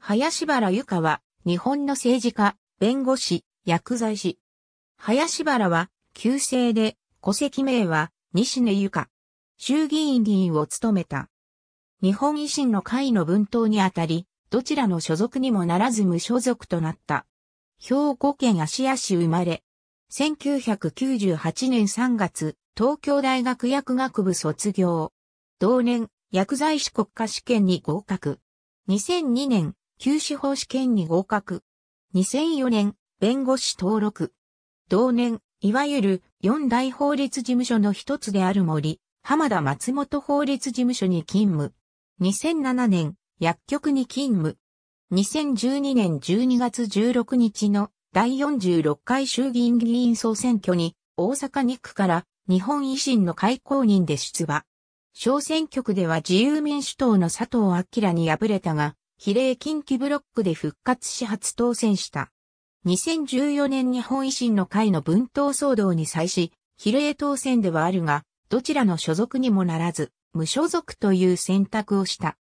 林原由香は、日本の政治家、弁護士、薬剤師。林原は、旧姓で、戸籍名は、西根由香。衆議院議員を務めた。日本維新の会の分党にあたり、どちらの所属にもならず無所属となった。兵庫県芦屋市生まれ。1998年3月、東京大学薬学部卒業。同年、薬剤師国家試験に合格。2002年、旧司法試験に合格。2004年、弁護士登録。同年、いわゆる四大法律事務所の一つである森、浜田松本法律事務所に勤務。2007年、薬局に勤務。2012年12月16日の第46回衆議院議員総選挙に大阪2区から日本維新の会公認で出馬。小選挙区では自由民主党の佐藤明に敗れたが、比例近畿ブロックで復活し初当選した。2014年日本維新の会の分党騒動に際し、比例当選ではあるが、どちらの所属にもならず、無所属という選択をした。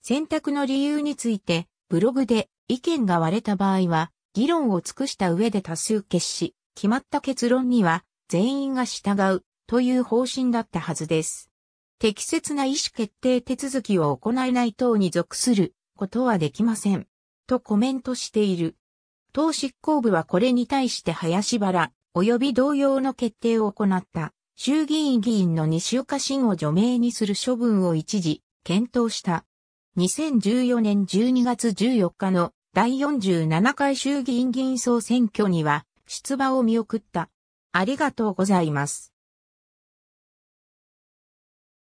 選択の理由について、ブログで意見が割れた場合は、議論を尽くした上で多数決し、決まった結論には全員が従うという方針だったはずです。適切な意思決定手続きを行えない等に属することはできません。とコメントしている。党執行部はこれに対して林原、及び同様の決定を行った衆議院議員の西岡慎を除名にする処分を一時検討した。2014年12月14日の第47回衆議院議員総選挙には出馬を見送った。ありがとうございます。